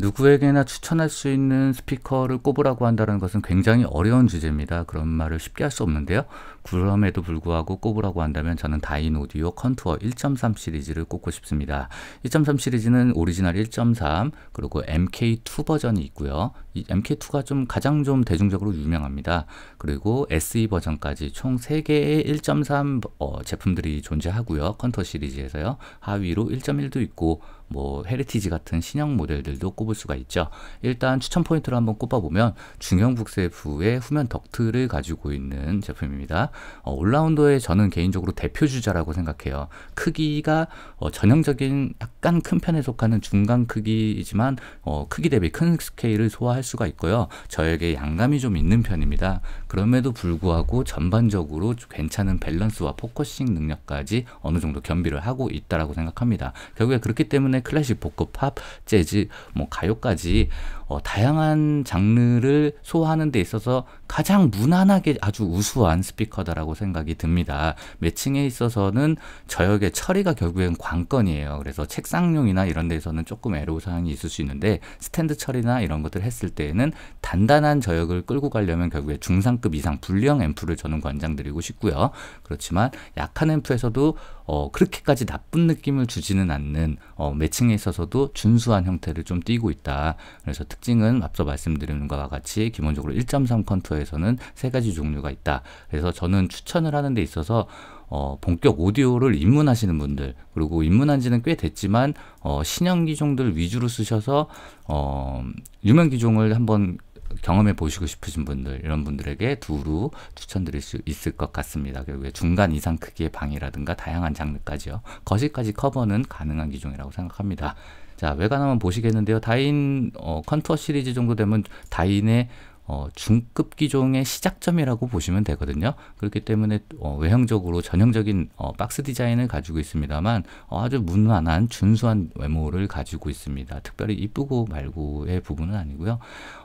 누구에게나 추천할 수 있는 스피커를 꼽으라고 한다는 것은 굉장히 어려운 주제입니다. 그런 말을 쉽게 할 수 없는데요. 그럼에도 불구하고 꼽으라고 한다면 저는 다인 오디오 컨투어 1.3 시리즈를 꼽고 싶습니다. 1.3 시리즈는 오리지널 1.3 그리고 MK2 버전이 있고요. 이 MK2가 좀 가장 좀 대중적으로 유명합니다. 그리고 SE 버전까지 총 3개의 1.3 어, 제품들이 존재하고요. 컨투어 시리즈에서요. 하위로 1.1도 있고 뭐 헤리티지 같은 신형 모델들도 꼽을 수가 있죠. 일단 추천 포인트를 한번 꼽아보면 중형 bookshelf의 후면 덕트를 가지고 있는 제품입니다. 어, all-rounder의 저는 개인적으로 대표 주자라고 생각해요. 크기가 어, 전형적인 약간 큰 편에 속하는 중간 크기이지만 어, 크기 대비 큰 스케일을 소화할 수가 있고요. 저역의 양감이 좀 있는 편입니다. 그럼에도 불구하고 전반적으로 괜찮은 밸런스와 focusing 능력까지 어느 정도 겸비를 하고 있다라고 생각합니다. 결국에 그렇기 때문에 클래식, 보컬, 팝, 재즈, 뭐 가요까지 어, 다양한 장르를 소화하는 데 있어서 가장 무난하게 아주 우수한 스피커다라고 생각이 듭니다. 매칭에 있어서는 저역의 처리가 결국엔 관건이에요. 그래서 책상용이나 이런 데서는 조금 애로사항이 있을 수 있는데 스탠드 처리나 이런 것들 했을 때에는 단단한 저역을 끌고 가려면 결국에 중상급 이상 불리형 앰프를 저는 권장드리고 싶고요. 그렇지만 약한 앰프에서도 어, 그렇게까지 나쁜 느낌을 주지는 않는 어, 매칭에 있어서도 준수한 형태를 좀 띄고 있다. 그래서 특징은 앞서 말씀드리는 것과 같이 기본적으로 1.3 컨투어에서는 세 가지 종류가 있다. 그래서 저는 추천을 하는 데 있어서 어, 본격 오디오를 입문하시는 분들 그리고 입문한 지는 꽤 됐지만 어, 신형 기종들 위주로 쓰셔서 어, 유명 기종을 한번 경험해 보시고 싶으신 분들 이런 분들에게 두루 추천드릴 수 있을 것 같습니다. 결국에 중간 이상 크기의 방이라든가 다양한 장르까지요. 거실까지 커버는 가능한 기종이라고 생각합니다. 자 외관 한번 보시겠는데요. 다인 어, 컨투어 시리즈 정도 되면 다인의 어, 중급 기종의 시작점이라고 보시면 되거든요. 그렇기 때문에 어, 외형적으로 전형적인 어, 박스 디자인을 가지고 있습니다만 어, 아주 무난한 준수한 외모를 가지고 있습니다. 특별히 이쁘고 말고의 부분은 아니고요.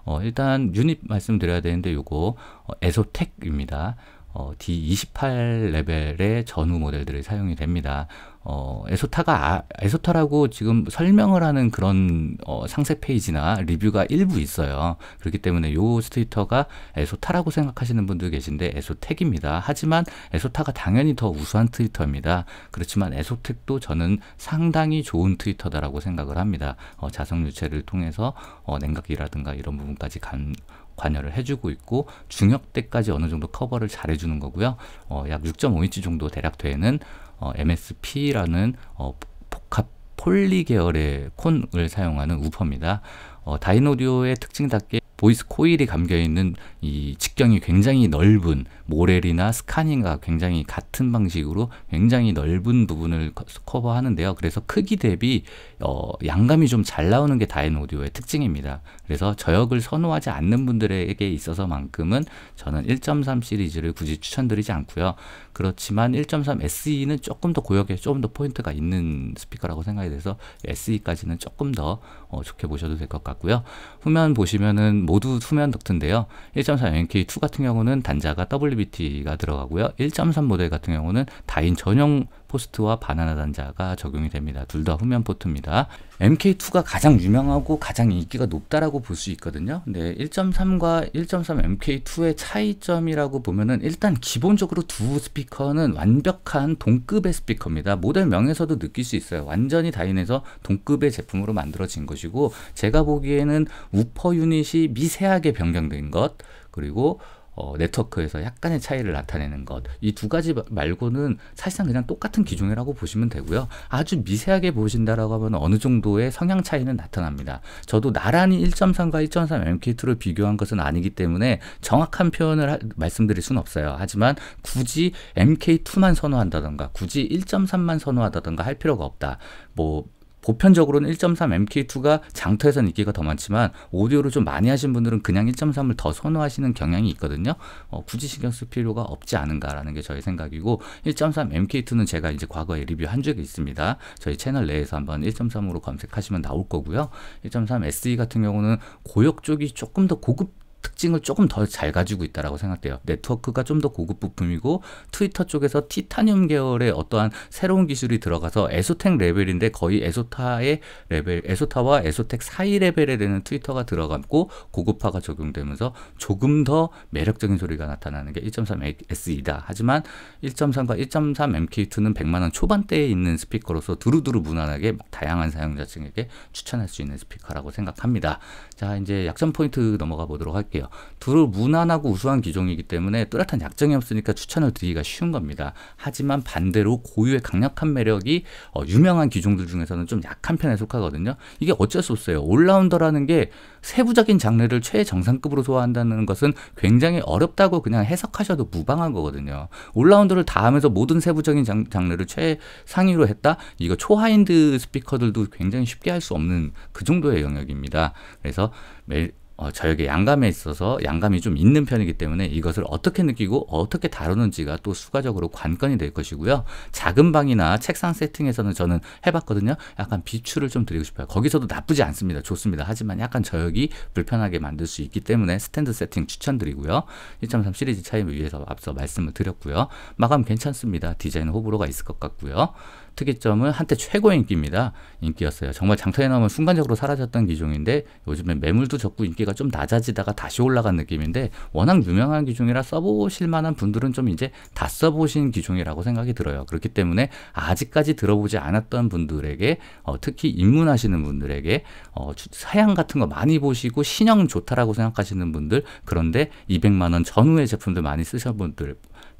어, 일단 유닛 말씀드려야 되는데 요거 어, 에소텍입니다. 어, D28 레벨의 전후 모델들이 사용이 됩니다. 어, 에소타가 아, 에소타라고 지금 설명을 하는 그런 어, 상세 페이지나 리뷰가 일부 있어요. 그렇기 때문에 요 트위터가 에소타라고 생각하시는 분들 계신데 에소텍입니다. 하지만 에소타가 당연히 더 우수한 트위터입니다. 그렇지만 에소텍도 저는 상당히 좋은 트위터다라고 생각을 합니다. 어, 자석 유체를 통해서 어, 냉각기라든가 이런 부분까지 간, 관여를 해주고 있고 중역대까지 어느 정도 커버를 잘 해주는 거고요. 어, 약 6.5인치 정도 대략 되는 어, MSP라는 어, 복합 폴리 계열의 콘을 사용하는 우퍼입니다. 어, 다인오디오의 특징답게 보이스 코일이 감겨 있는 이 직경이 굉장히 넓은 모렐이나 스카닝과 굉장히 같은 방식으로 굉장히 넓은 부분을 커버하는데요. 그래서 크기 대비 어, 양감이 좀 잘 나오는 게 다인 오디오의 특징입니다. 그래서 저역을 선호하지 않는 분들에게 있어서만큼은 저는 1.3 시리즈를 굳이 추천드리지 않고요. 그렇지만 1.3 SE는 조금 더 고역에 조금 더 포인트가 있는 스피커라고 생각이 돼서 SE까지는 조금 더 어, 좋게 보셔도 될 것 같고요. 후면 보시면은 모두 후면 덕트인데요. 1.4 MK2 같은 경우는 단자가 WBT가 들어가고요. 1.3 모델 같은 경우는 다인 전용 포스트와 바나나 단자가 적용이 됩니다. 둘 다 후면 포트입니다. MK2가 가장 유명하고 가장 인기가 높다라고 볼 수 있거든요. 근데 1.3과 1.3 MK2의 차이점이라고 보면은 일단 기본적으로 두 스피커는 완벽한 동급의 스피커입니다. 모델명에서도 느낄 수 있어요. 완전히 다인에서 동급의 제품으로 만들어진 것이고 제가 보기에는 우퍼 유닛이 미세하게 변경된 것 그리고 어, 네트워크에서 약간의 차이를 나타내는 것. 이 두 가지 말고는 사실상 그냥 똑같은 기종이라고 보시면 되고요. 아주 미세하게 보신다라고 하면 어느 정도의 성향 차이는 나타납니다. 저도 나란히 1.3과 1.3 MK2를 비교한 것은 아니기 때문에 정확한 표현을 하, 말씀드릴 수는 없어요. 하지만 굳이 MK2만 선호한다던가 굳이 1.3만 선호하다던가 할 필요가 없다. 뭐 보편적으로는 1.3 MK2가 장터에서는 인기가 더 많지만 오디오를 좀 많이 하신 분들은 그냥 1.3을 더 선호하시는 경향이 있거든요. 어, 굳이 신경 쓸 필요가 없지 않은가라는 게 저의 생각이고 1.3 MK2는 제가 이제 과거에 리뷰한 적이 있습니다. 저희 채널 내에서 한번 1.3으로 검색하시면 나올 거고요. 1.3 SE 같은 경우는 고역 쪽이 조금 더 고급 특징을 조금 더 잘 가지고 있다라고 생각돼요. 네트워크가 좀 더 고급 부품이고 트위터 쪽에서 티타늄 계열의 어떠한 새로운 기술이 들어가서 에소텍 레벨인데 거의 에소타의 레벨, 에소타와 에소텍 사이 레벨에 되는 트위터가 들어갔고 고급화가 적용되면서 조금 더 매력적인 소리가 나타나는 게 1.3 SE다. 하지만 1.3과 1.3 MK2는 100만 원 초반대에 있는 스피커로서 두루두루 무난하게 다양한 사용자층에게 추천할 수 있는 스피커라고 생각합니다. 자, 이제 약점 포인트 넘어가 보도록 할게요. 두루 무난하고 우수한 기종이기 때문에 뚜렷한 약점이 없으니까 추천을 드리기가 쉬운 겁니다. 하지만 반대로 고유의 강력한 매력이 어, 유명한 기종들 중에서는 좀 약한 편에 속하거든요. 이게 어쩔 수 없어요. 올라운더라는 게 세부적인 장르를 최정상급으로 소화한다는 것은 굉장히 어렵다고 그냥 해석하셔도 무방한 거거든요. 올라운더를 다 하면서 모든 세부적인 장, 장르를 최상위로 했다? 이거 초하인드 스피커들도 굉장히 쉽게 할 수 없는 그 정도의 영역입니다. 그래서 매, 어, 저에게 양감에 있어서 양감이 좀 있는 편이기 때문에 이것을 어떻게 느끼고 어떻게 다루는지가 또 수가적으로 관건이 될 것이고요. 작은 방이나 책상 세팅에서는 저는 해봤거든요. 약간 비추를 좀 드리고 싶어요. 거기서도 나쁘지 않습니다. 좋습니다. 하지만 약간 저역이 불편하게 만들 수 있기 때문에 스탠드 세팅 추천드리고요. 1.3 시리즈 차임을 위해서 앞서 말씀을 드렸고요. 마감 괜찮습니다. 디자인 호불호가 있을 것 같고요. 특이점은 한때 최고 인기입니다. 인기였어요. 정말 장터에 나오면 순간적으로 사라졌던 기종인데 요즘에 매물도 적고 인기가 좀 낮아지다가 다시 올라간 느낌인데 워낙 유명한 기종이라 써보실 만한 분들은 좀 이제 다 써보신 기종이라고 생각이 들어요. 그렇기 때문에 아직까지 들어보지 않았던 분들에게 어, 특히 입문하시는 분들에게 어, 사양 같은 거 많이 보시고 신형 좋다라고 생각하시는 분들 그런데 200만 원 전후의 제품들 많이 쓰셨 분들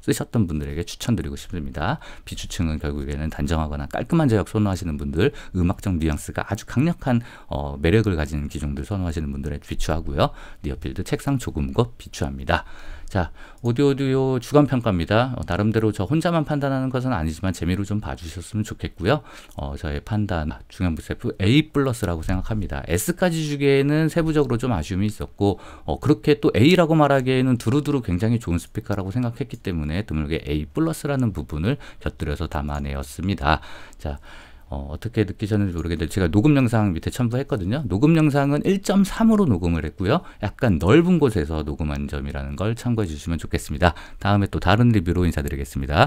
쓰셨던 분들에게 추천드리고 싶습니다. 비추층은 결국에는 단정하거나 깔끔한 저역 선호하시는 분들, 음악적 뉘앙스가 아주 강력한 어, 매력을 가진 기종들 선호하시는 분들에 비추하고요. near-field 책상 조금 것 비추합니다. 자, 오디오 오디오 주관 평가입니다. 어, 나름대로 저 혼자만 판단하는 것은 아니지만 재미로 좀 봐주셨으면 좋겠고요. 어, 저의 판단 중형 bookshelf A 플러스라고 생각합니다. S까지 주기에는 세부적으로 좀 아쉬움이 있었고 어, 그렇게 또 A라고 말하기에는 두루두루 굉장히 좋은 스피커라고 생각했기 때문에 드물게 A 플러스라는 부분을 곁들여서 담아내었습니다. 자. 어, 어떻게 느끼셨는지 모르겠는데 제가 녹음 영상 밑에 첨부했거든요. 녹음 영상은 1.3으로 녹음을 했고요. 약간 넓은 곳에서 녹음한 점이라는 걸 참고해 주시면 좋겠습니다. 다음에 또 다른 리뷰로 인사드리겠습니다.